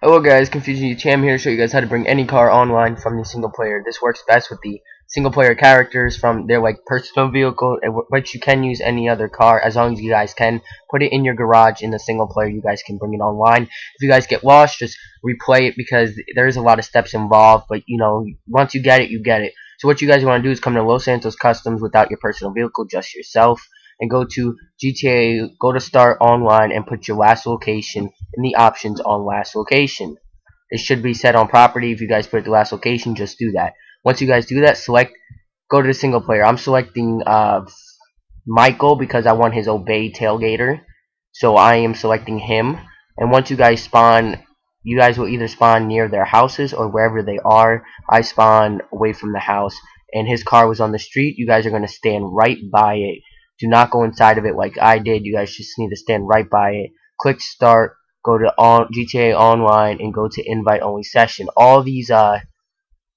Hello guys, Confusion Cham here to show you guys how to bring any car online from the single player. This works best with the single player characters from their like personal vehicle, but you can use any other car as long as you guys can put it in your garage in the single player. You guys can bring it online. If you guys get lost, just replay it because there is a lot of steps involved. But you know, once you get it, you get it. So what you guys want to do is come to Los Santos Customs without your personal vehicle, just yourself and go to GTA, go to start online and put your last location in the options on last location. It should be set on property. If you guys put the last location, just do that. Once you guys do that, select, go to the single player. I'm selecting uh, Michael because I want his obey tailgater. So I am selecting him. And once you guys spawn, you guys will either spawn near their houses or wherever they are. I spawn away from the house and his car was on the street. You guys are going to stand right by it do not go inside of it like I did. You guys just need to stand right by it. Click start. Go to on GTA Online and go to invite only session. All these uh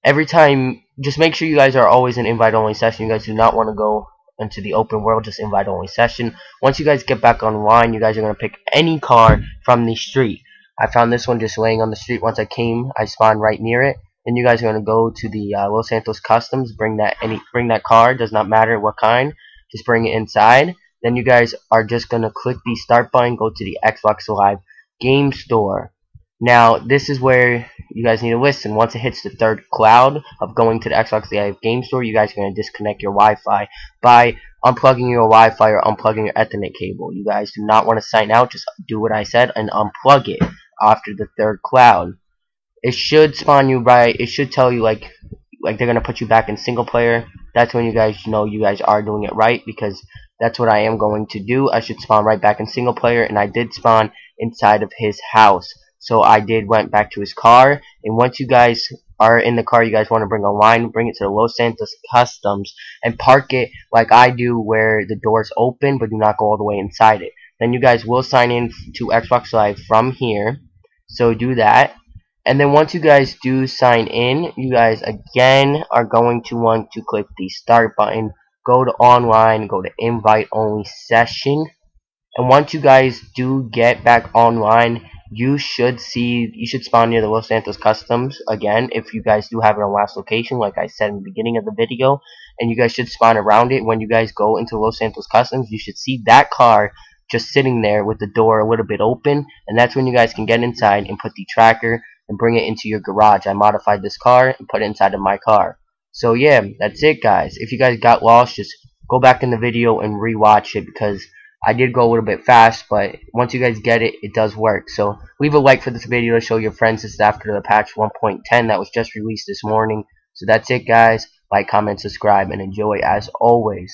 every time just make sure you guys are always in invite only session. You guys do not want to go into the open world, just invite only session. Once you guys get back online, you guys are going to pick any car from the street. I found this one just laying on the street. Once I came, I spawned right near it. Then you guys are going to go to the uh, Los Santos Customs, bring that any bring that car, does not matter what kind just bring it inside. Then you guys are just going to click the start button, go to the Xbox Live Game Store. Now, this is where you guys need to listen. Once it hits the third cloud of going to the Xbox Live Game Store, you guys are going to disconnect your Wi-Fi by unplugging your Wi-Fi or unplugging your Ethernet cable. You guys do not want to sign out. Just do what I said and unplug it after the third cloud. It should spawn you right. It should tell you like like they're gonna put you back in single player that's when you guys know you guys are doing it right because that's what I am going to do. I should spawn right back in single player and I did spawn inside of his house. So I did went back to his car and once you guys are in the car you guys want to bring a line, bring it to the Los Santos Customs and park it like I do where the doors open but do not go all the way inside it. Then you guys will sign in to Xbox Live from here. So do that and then once you guys do sign in, you guys again are going to want to click the start button, go to online, go to invite only session. And once you guys do get back online, you should see, you should spawn near the Los Santos Customs again if you guys do have it on last location like I said in the beginning of the video. And you guys should spawn around it when you guys go into Los Santos Customs. You should see that car just sitting there with the door a little bit open. And that's when you guys can get inside and put the tracker and bring it into your garage. I modified this car and put it inside of my car. So yeah, that's it guys. If you guys got lost, just go back in the video and rewatch it because I did go a little bit fast, but once you guys get it, it does work. So leave a like for this video to show your friends this is after the patch 1.10 that was just released this morning. So that's it guys. Like, comment, subscribe, and enjoy as always.